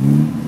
Mm-hmm.